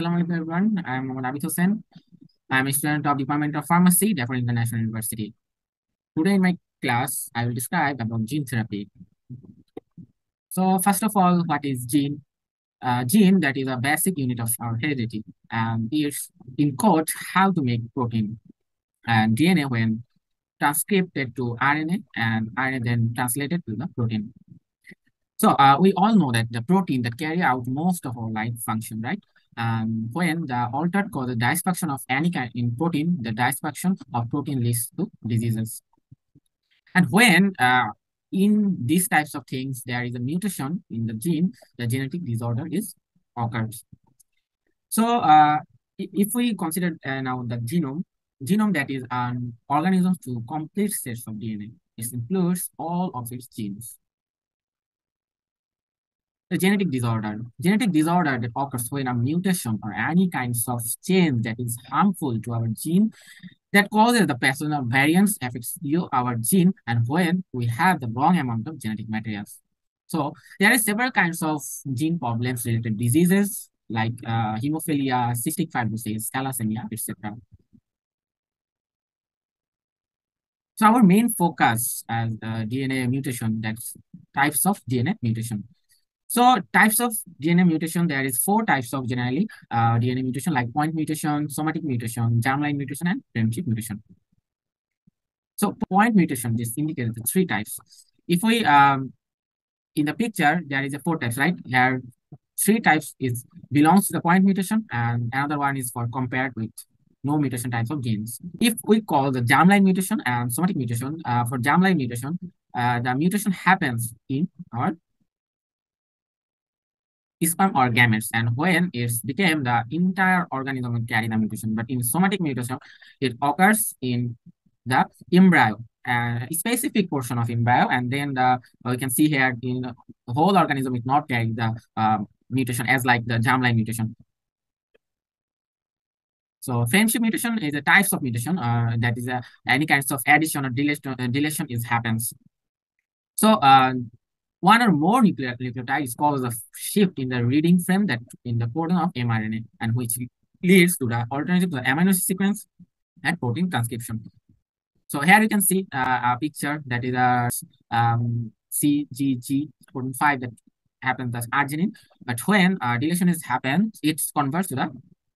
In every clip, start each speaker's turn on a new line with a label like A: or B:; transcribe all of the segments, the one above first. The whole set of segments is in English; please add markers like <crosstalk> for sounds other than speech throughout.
A: Assalamualaikum everyone. I'm Mohammad Abid. I'm a student of Department of Pharmacy, Dhaka International University. Today in my class, I will describe about gene therapy. So first of all, what is gene? Uh, gene that is a basic unit of our heredity and it encodes how to make protein and DNA when transcripted to RNA and RNA then translated to the protein. So uh, we all know that the protein that carry out most of our life function, right? Um, when the altered causes dysfunction of any kind in protein, the dysfunction of protein leads to diseases. And when uh, in these types of things, there is a mutation in the gene, the genetic disorder is occurs. So uh, if we consider uh, now the genome, genome that is an organism to complete sets of DNA. It includes all of its genes. The genetic disorder. Genetic disorder that occurs when a mutation or any kinds of change that is harmful to our gene that causes the personal variance affects you, our gene, and when we have the wrong amount of genetic materials. So there are several kinds of gene problems related diseases like uh, hemophilia, cystic fibrosis, thalassemia, etc. So our main focus as uh, DNA mutation, that's types of DNA mutation. So types of DNA mutation, there is four types of generally uh, DNA mutation like point mutation, somatic mutation, germline mutation, and frameshift mutation. So point mutation, this indicates the three types. If we, um, in the picture, there is a four types, right? Here, three types is belongs to the point mutation and another one is for compared with no mutation types of genes. If we call the germline mutation and somatic mutation, uh, for germline mutation, uh, the mutation happens in our sperm or gametes and when it became the entire organism will carry the mutation but in somatic mutation it occurs in the embryo uh, specific portion of embryo. And then the uh, you can see here in the whole organism is not carrying the uh, mutation as like the germline mutation. So frameshift mutation is a types of mutation uh, that is a, any kinds of addition or deletion, uh, deletion is happens. So uh, one or more nuclear nucleotides cause a shift in the reading frame that in the codon of mRNA and which leads to the alternative to the amino acid sequence and protein transcription. So here you can see uh, a picture that is a um, CGG codon 5 that happens as arginine. But when uh, deletion is happened, it converts to the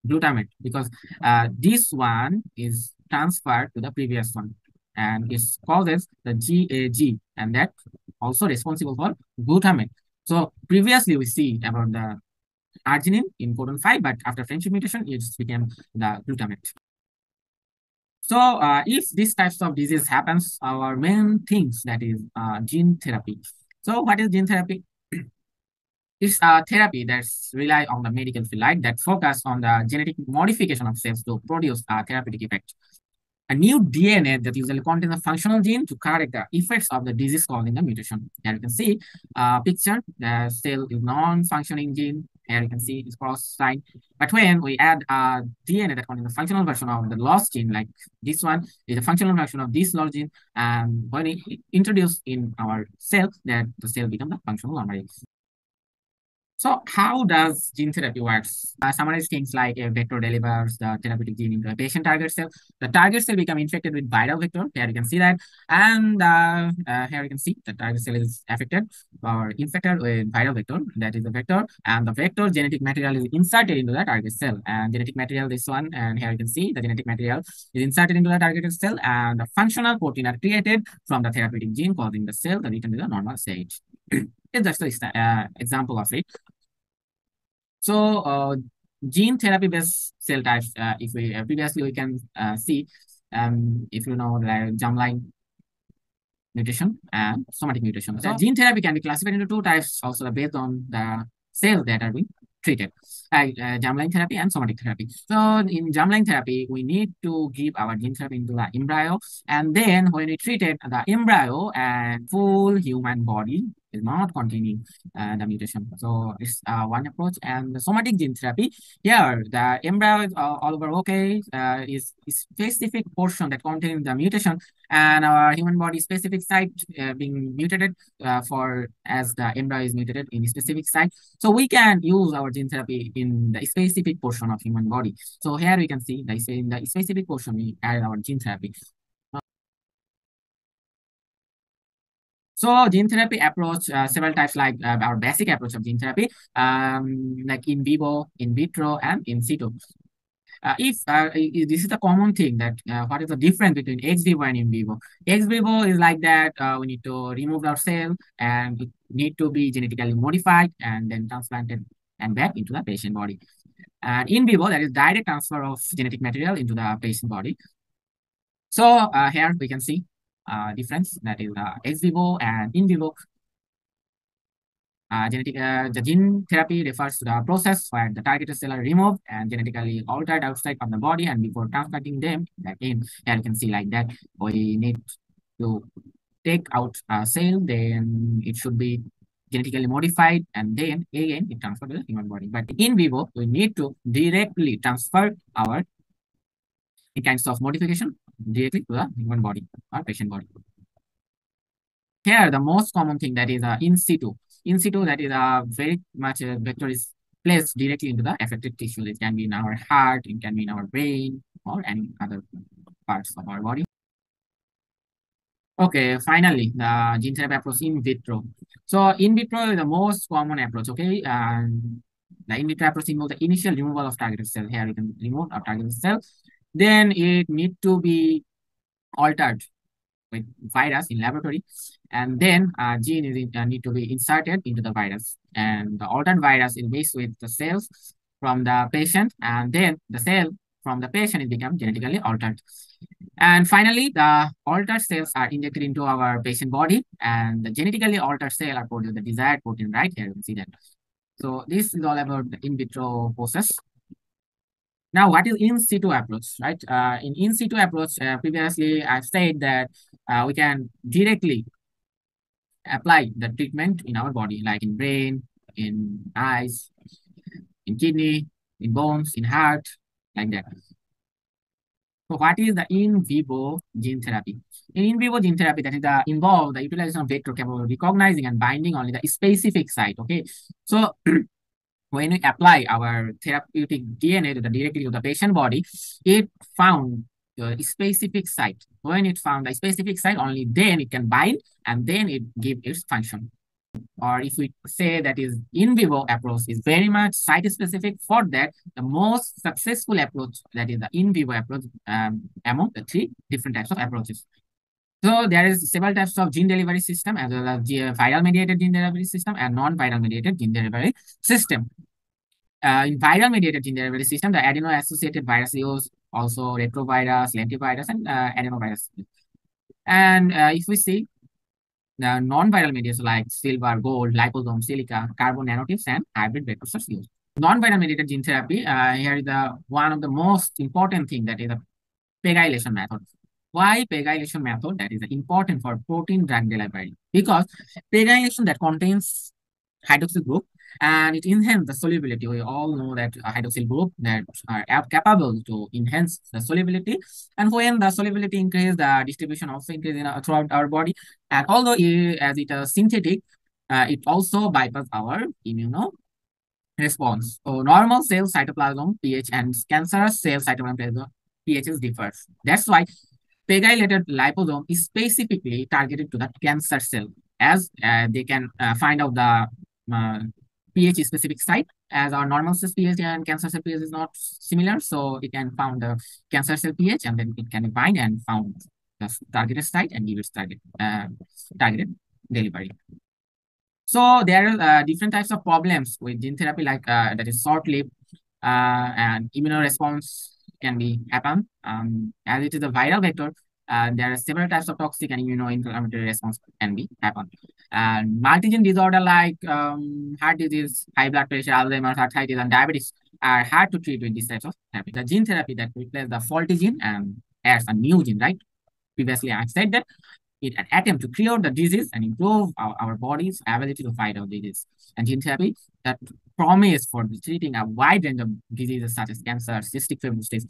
A: glutamate because uh, this one is transferred to the previous one and it causes the GAG and that also responsible for glutamate. So previously we see about the arginine in codon 5, but after frameshift mutation, it became the glutamate. So uh, if these types of disease happens, our main things that is uh, gene therapy. So what is gene therapy? <clears throat> It's a therapy that's rely on the medical field? That focus on the genetic modification of cells to produce a therapeutic effect a new DNA that usually contains a functional gene to correct the effects of the disease causing the mutation. Here you can see a picture, the cell is non-functioning gene. Here you can see it's cross sign. But when we add a DNA that contains a functional version of the lost gene, like this one is a functional version of this lost gene, and when it introduced in our cell, that the cell becomes a functional anomaly. So how does gene therapy works? Uh, summarize things like a vector delivers the therapeutic gene into a patient target cell. The target cell become infected with viral vector. Here you can see that. And uh, uh, here you can see the target cell is affected or infected with viral vector. That is the vector. And the vector genetic material is inserted into the target cell. And genetic material, this one. And here you can see the genetic material is inserted into the targeted cell. And the functional protein are created from the therapeutic gene causing the cell to return to the normal state. <clears throat> it's just an uh, example of it. So uh, gene therapy based cell types, uh, if we uh, previously we can uh, see, um, if you know the germline mutation and somatic mutation. So gene therapy can be classified into two types also based on the cells that are being treated, uh, uh, germline therapy and somatic therapy. So in germline therapy, we need to give our gene therapy into the embryo. And then when we treated the embryo and full human body, is not containing uh, the mutation. So it's uh, one approach. And the somatic gene therapy, here the embryo is uh, all over okay, uh, is, is specific portion that contains the mutation and our human body specific site uh, being mutated uh, for as the embryo is mutated in specific site. So we can use our gene therapy in the specific portion of human body. So here we can see that in the specific portion we add our gene therapy. So gene therapy approach uh, several types like uh, our basic approach of gene therapy, um, like in vivo, in vitro, and in situ. Uh, if uh, this is the common thing that uh, what is the difference between ex vivo and in vivo? Ex vivo is like that uh, we need to remove our cell and it need to be genetically modified and then transplanted and back into the patient body. And in vivo, that is direct transfer of genetic material into the patient body. So uh, here we can see uh, difference that is uh, ex vivo and in vivo. Uh, genetic, uh, the gene therapy refers to the process where the targeted cell are removed and genetically altered outside of the body and before transplanting them back in. Here you can see like that. We need to take out a cell, then it should be genetically modified and then again it transferred to the human body. But in vivo, we need to directly transfer our kinds of modification directly to the human body or patient body. Here, the most common thing that is uh, in situ. In situ, that is uh, very much a vector is placed directly into the affected tissue. It can be in our heart, it can be in our brain, or any other parts of our body. Okay, finally, the gene therapy approach in vitro. So in vitro is the most common approach, okay? And the in vitro approach involves the initial removal of targeted cell. Here you can remove our targeted cell. Then it need to be altered with virus in laboratory. And then uh, gene is in, uh, need to be inserted into the virus. And the altered virus is mixed with the cells from the patient. And then the cell from the patient is become genetically altered. And finally, the altered cells are injected into our patient body and the genetically altered cell are produced the desired protein right here. You can see that. So this is all about the in vitro process. Now, what is in situ approach, right? Uh, in in situ approach, uh, previously I've said that uh, we can directly apply the treatment in our body, like in brain, in eyes, in kidney, in bones, in heart, like that. So what is the in vivo gene therapy? In in vivo gene therapy, that is the involve the utilization of vector capable of recognizing and binding only the specific site. Okay, so <clears throat> when we apply our therapeutic DNA to the directly to the patient body, it found the specific site. When it found the specific site, only then it can bind and then it give its function. Or if we say that is in vivo approach is very much site specific for that, the most successful approach that is the in vivo approach um, among the three different types of approaches. So there is several types of gene delivery system as well as viral mediated gene delivery system and non-viral mediated gene delivery system. Uh, in viral mediated gene delivery system, the adeno-associated virus use also retrovirus, lentivirus, and uh, adenovirus. And uh, if we see the non-viral medias like silver, gold, liposome, silica, carbon nanotubes, and hybrid vectors are used. Non-viral mediated gene therapy, uh, here is the one of the most important thing that is the pegylation method. Why pegylation method? That is important for protein drug delivery because pegylation that contains hydroxyl group and it enhances the solubility. We all know that hydroxyl group that are capable to enhance the solubility. And when the solubility increase, the distribution also increases in, uh, throughout our body. And although it, as it is synthetic, uh, it also bypass our immuno response. So normal cell cytoplasm pH and cancerous cell cytoplasm pH is differs. That's why pegylated liposome is specifically targeted to the cancer cell as uh, they can uh, find out the uh, pH specific site as our normal cell pH and cancer cell pH is not similar. So it can found the cancer cell pH and then it can bind and found the targeted site and give its target, uh, targeted delivery. So there are uh, different types of problems with gene therapy like uh, that is short-lived and immunoresponse can be happen. Um, as it is a viral vector, uh, there are several types of toxic and immunoinflammatory response can be happen. And multi-gene disorder like um, heart disease, high blood pressure, Alzheimer's, arthritis, and diabetes are hard to treat with these types of therapy. The gene therapy that replaces the faulty gene and adds a new gene, right? Previously, I said that an attempt to cure the disease and improve our, our body's ability to fight our disease. And gene therapy that promise for treating a wide range of diseases such as cancer, cystic fibrosis,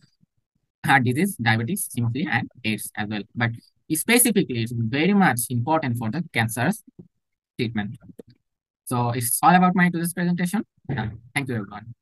A: heart disease, diabetes, hemophilia, and AIDS as well. But specifically, it's very much important for the cancer treatment. So it's all about my today's presentation. thank you, everyone.